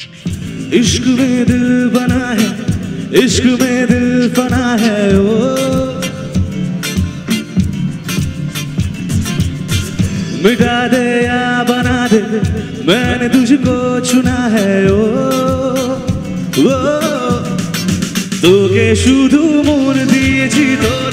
इश्क में दिल बना है इश्क में दिल बना है ओ मिटा दे या बना दे मैंने तुझको चुना है ओ ও তোকে শুধু মন দিয়েছি তোর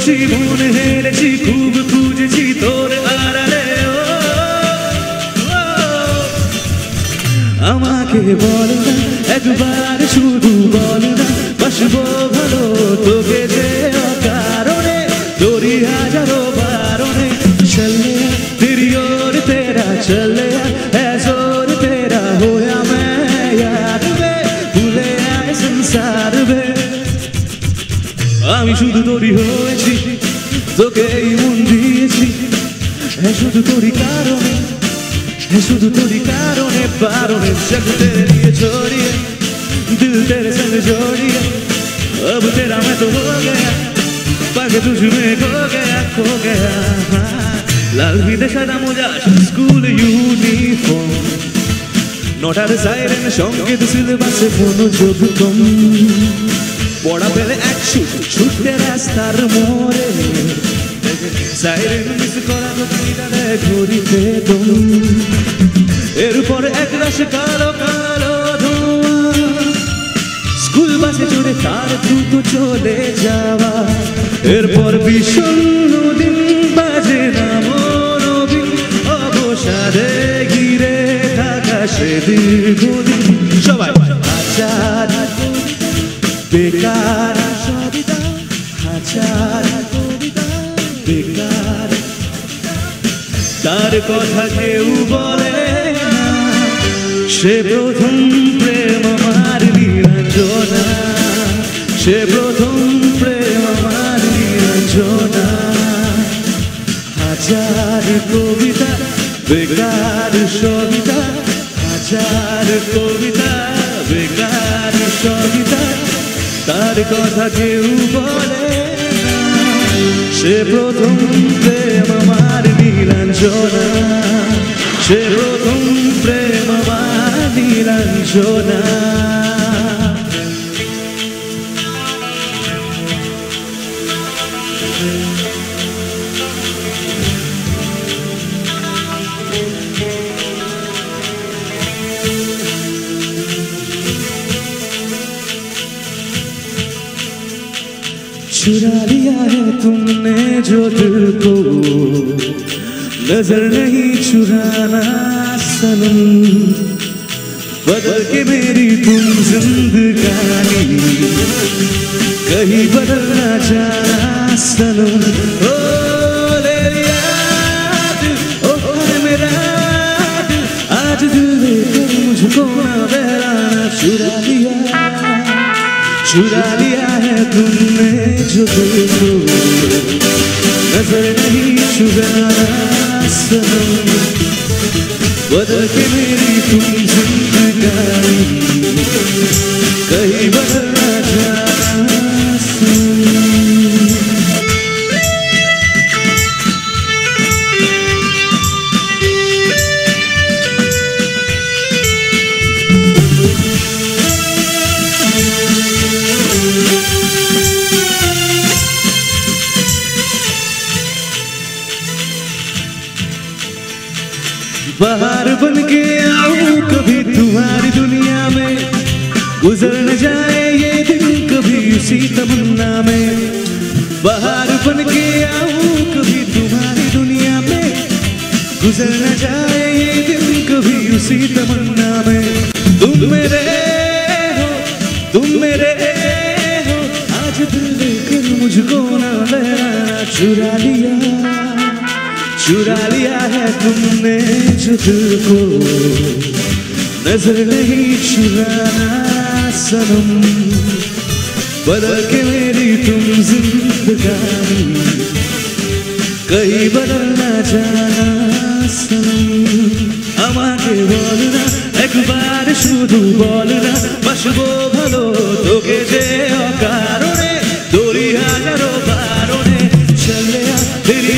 করেছি মন হেরেছি, খুব খুঁজেছি তোর আড়ালে। আমাকে বল একবার শুধু বল না, বাসবো ভালো তোকে যে কারণে তোরি হাজারো বারণে। চলে তেরি তেরা চলে তোকে এই মন দিয়েছি হ্যাঁ শুধু তোরই কারণে है শুধু তোরই কারণে বারণে जग तेरे लिए छोड़िए दिल तेरे संग जोड़िए अब तेरा मैं तो हो गया पग तुझ में खो गया खो गया লাল ফিতে সাদা মোজা স্কুল ইউনিফর্ম নটার সাইরেন সংকেত সিলেবাসে মনোযোগ কম পড়া পেলে এক ছুট ছুটতে রাস্তার মোড়ে সাইরেন মিস করা এক রাশ কালো কালো স্কুল বাসে চড়ে তার দ্রুত চলে যাওয়া। এরপর বিষণ্ণ দিন বাজে না অবসাদে ঘিরে থাকা সে সবাই। হাজার বেকার সবিতা হাজার তার কথা কেউ বলে সে প্রথম প্রেম আমার নিরঞ্জনা সে প্রথম প্রেম আমার নিরঞ্জনা হাজার কবিতা, বেকার সবিতা। হাজার কবিতা, বেকার সবিতা। তার কথা কেউ বলে সে প্রথম প্রেম আমার নীলাঞ্জনা সে প্রথম প্রেম আমার নীলাঞ্জনা चुरा लिया है तुमने जो दिल को नज़र नहीं चुराना सनम। बदल के मेरी तुम जिंदगानी। कहीं बदलना जाना सनम। ओ ना चुरा लिया। चुरा लिया है तुमने जो को। नज़र नहीं 주가서 어떻게 미리 꿈 준다가 거의 벌어져 बाहर बन के आऊँ, कभी तुम्हारी दुनिया में। गुजर न जाए ये दिन, कभी उसी तमन्ना में। बाहर बन के आऊँ, कभी तुम्हारी दुनिया में। गुजर न जाए ये दिन, कभी उसी तमन्ना में। तुम मेरे हो, तुम मेरे हो, आज दिल लेकर मुझको ना लेना चुरा लिया। चुरा लिया है तुमने को नजर नहीं चुराना सनम बदल के मेरी तुम जिंदगानी कहीं बदल ना जाना सनम আমাকে বল না একবার শুধু বল না বাসবো ভালো তোকে যে অকারণে দড়ি হাজারো বারণে চলে দেরি